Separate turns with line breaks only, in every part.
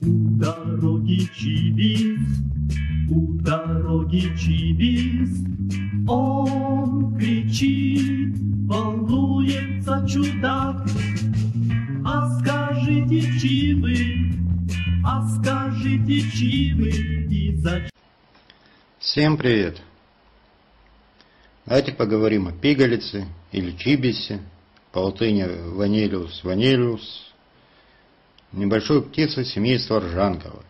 У дороги чибис, у дороги чибис, он кричит, волнуется чудак. А скажите, чивы, а скажите, чивы, и зачем?
Всем привет! Давайте поговорим о пигалице или чибисе, по латыни ванилиус ванилиус, небольшой птицы семейства ржанковых.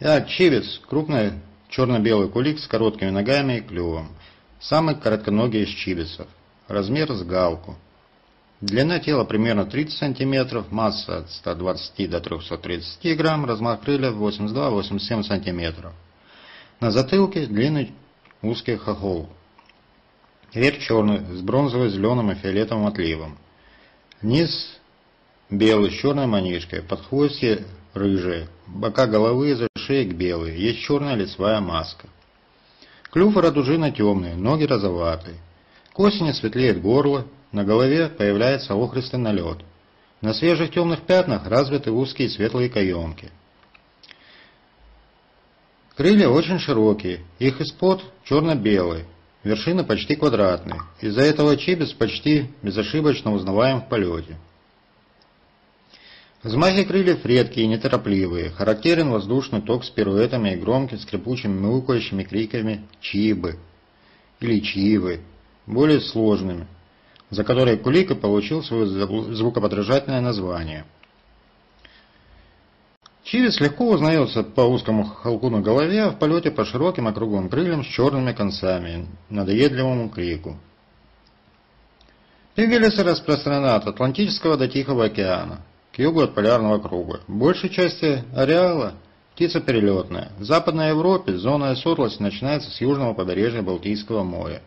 Я чивец, крупный черно-белый кулик с короткими ногами и клювом. Самый коротконогий из чибисов. Размер с галку. Длина тела примерно 30 см, масса от 120 до 330 грамм, размах крыльев 82-87 см. На затылке длинный узкий хохол. Верх черный, с бронзово-зеленым и фиолетовым отливом. Низ Белый с черной манишкой, подхвостье рыжие, бока головы за шеек белые, есть черная лицевая маска. Клюв у радужина темный, ноги розоватые. К осени светлеет горло, на голове появляется охристый налет. На свежих темных пятнах развиты узкие светлые каемки. Крылья очень широкие, их испод черно-белый, вершины почти квадратные. Из-за этого чибис почти безошибочно узнаваем в полете. Взмахи крыльев редкие и неторопливые, характерен воздушный ток с пируэтами и громкими скрипучими мяукающими криками «чибы» или «чивы», более сложными, за которые Кулика получил свое звукоподражательное название. Чивис легко узнается по узкому холку на голове, а в полете по широким округлым крыльям с черными концами, надоедливому крику. Пигелисы распространена от Атлантического до Тихого океана к югу от полярного круга. Большей части ареала птица перелетная. В Западной Европе зона оседлости начинается с южного побережья Балтийского моря.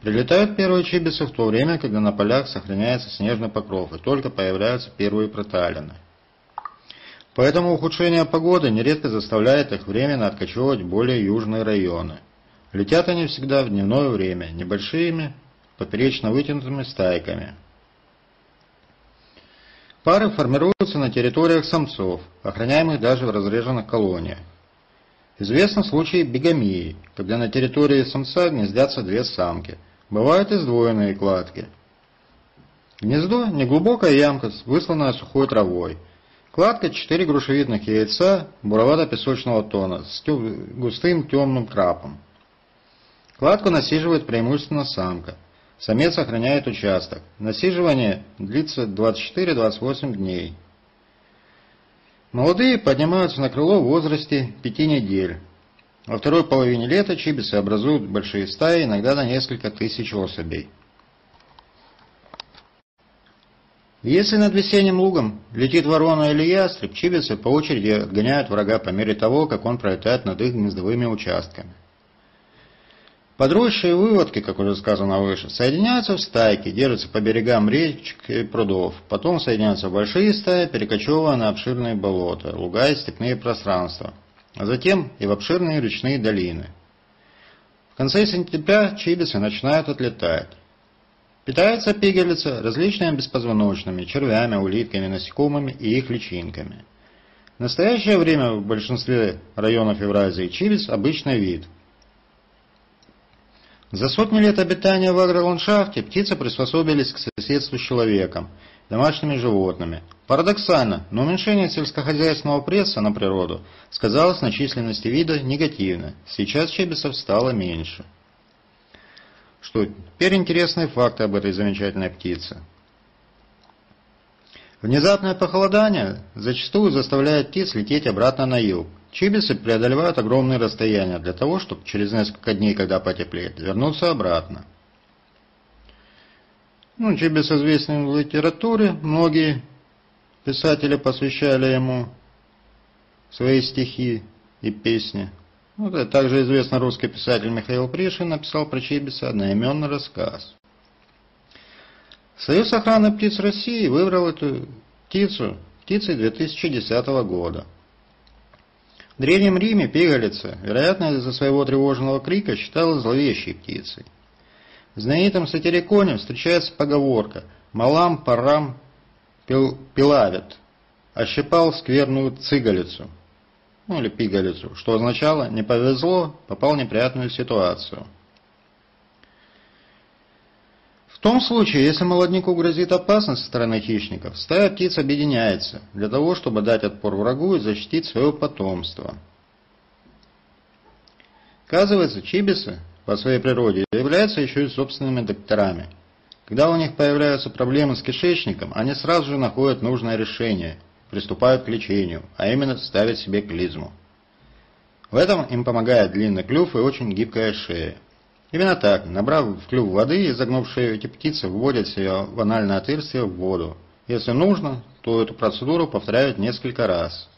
Прилетают первые чибисы в то время, когда на полях сохраняется снежный покров и только появляются первые проталины. Поэтому ухудшение погоды нередко заставляет их временно откачевывать более южные районы. Летят они всегда в дневное время, небольшими, поперечно вытянутыми стайками – Пары формируются на территориях самцов, охраняемых даже в разреженных колониях. Известны случаи бигамии, когда на территории самца гнездятся две самки. Бывают и сдвоенные кладки. Гнездо – неглубокая ямка, высланная сухой травой. Кладка – четыре грушевидных яйца буровато-песочного тона с густым темным крапом. Кладку насиживает преимущественно самка – Самец охраняет участок. Насиживание длится 24-28 дней. Молодые поднимаются на крыло в возрасте 5 недель. Во второй половине лета чибисы образуют большие стаи, иногда на несколько тысяч особей. Если над весенним лугом летит ворона или ястреб, чибисы по очереди отгоняют врага по мере того, как он пролетает над их гнездовыми участками. Подросшие выводки, как уже сказано выше, соединяются в стайки, держатся по берегам речек и прудов, потом соединяются в большие стаи, перекочевывая на обширные болота, луга и степные пространства, а затем и в обширные речные долины. В конце сентября чибисы начинают отлетать. Питается пигелица различными беспозвоночными, червями, улитками, насекомыми и их личинками. В настоящее время в большинстве районов Евразии чибис – обычный вид – за сотни лет обитания в агроландшафте птицы приспособились к соседству с человеком, домашними животными. Парадоксально, но уменьшение сельскохозяйственного пресса на природу сказалось на численности вида негативно. Сейчас чебисов стало меньше. Что, теперь интересные факты об этой замечательной птице. Внезапное похолодание зачастую заставляет птиц лететь обратно на юг. Чибисы преодолевают огромные расстояния для того, чтобы через несколько дней, когда потеплеет, вернуться обратно. Ну, Чибис известен в литературе, многие писатели посвящали ему свои стихи и песни. Вот, а также известный русский писатель Михаил Пришин написал про Чибиса одноименный рассказ. Союз охраны птиц России выбрал эту птицу птицей 2010 года. В Древнем Риме пигалица, вероятно из-за своего тревожного крика, считалась зловещей птицей. В знаменитом сатириконе встречается поговорка «малам парам пил, пилавит», ощипал скверную цыгалицу, ну или пигалицу, что означало «не повезло, попал в неприятную ситуацию». В том случае, если молоднику грозит опасность со стороны хищников, стая птиц объединяется для того, чтобы дать отпор врагу и защитить свое потомство. Оказывается, чибисы по своей природе являются еще и собственными докторами. Когда у них появляются проблемы с кишечником, они сразу же находят нужное решение, приступают к лечению, а именно ставят себе клизму. В этом им помогает длинный клюв и очень гибкая шея. Именно так, набрав в клюв воды и загнув шею, эти птицы вводят себе в анальное отверстие в воду. Если нужно, то эту процедуру повторяют несколько раз.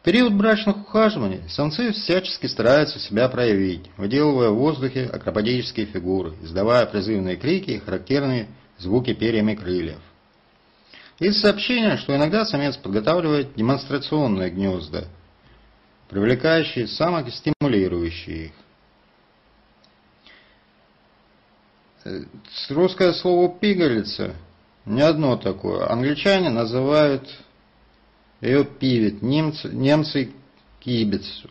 В период брачных ухаживаний самцы всячески стараются себя проявить, выделывая в воздухе акробатические фигуры, издавая призывные крики и характерные звуки перьями крыльев. Есть сообщение, что иногда самец подготавливает демонстрационные гнезда, привлекающие самок и стимулирующие их. Русское слово «пигалица» не одно такое. Англичане называют ее пивит, немцы, немцы кибец.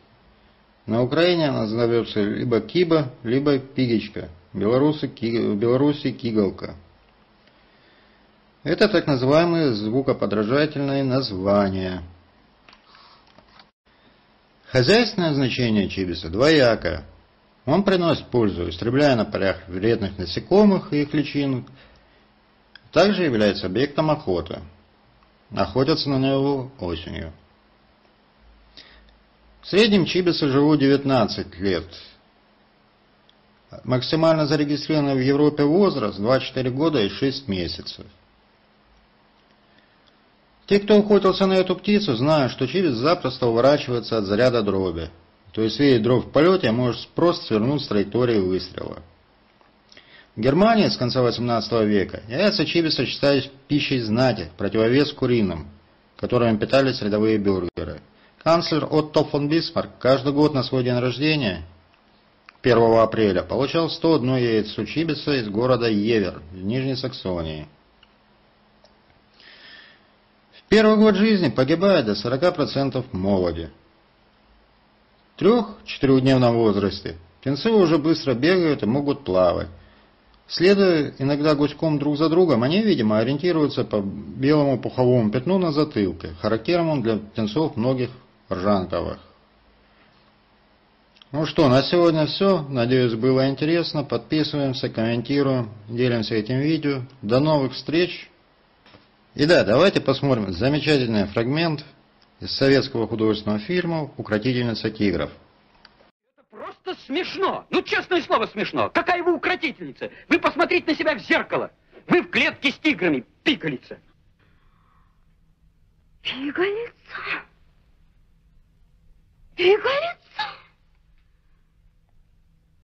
На Украине она назовется либо киба, либо пигечка. Белорусы, ки, в Беларуси кигалка. Это так называемые звукоподражательные названия. Хозяйственное значение чибиса двоякое. Он приносит пользу, истребляя на полях вредных насекомых и их личинок. Также является объектом охоты. Охотятся на него осенью. В среднем чибисы живут 19 лет. Максимально зарегистрированный в Европе возраст 24 года и 6 месяцев. Те, кто охотился на эту птицу, знают, что чибис запросто уворачивается от заряда дроби. То есть видеть дров в полете, может просто свернуть с траектории выстрела. В Германии с конца 18 века яйца чибиса считались пищей знати, противовес куриным, которыми питались рядовые бюргеры. Канцлер Отто фон Бисмарк каждый год на свой день рождения, 1 апреля, получал 101 яйцо чибиса из города Евер в Нижней Саксонии. В первый год жизни погибает до 40% молоди трех-четырехдневном возрасте птенцы уже быстро бегают и могут плавать. Следуя иногда гуськом друг за другом, они, видимо, ориентируются по белому пуховому пятну на затылке, характерному для птенцов многих ржанковых. Ну что, на сегодня все. Надеюсь, было интересно. Подписываемся, комментируем, делимся этим видео. До новых встреч. И да, давайте посмотрим замечательный фрагмент из советского художественного фильма «Укротительница тигров».
Это просто смешно! Ну, честное слово, смешно! Какая вы укротительница! Вы посмотрите на себя в зеркало! Вы в клетке с тиграми, пигалица! Пигалица?
Пигалица?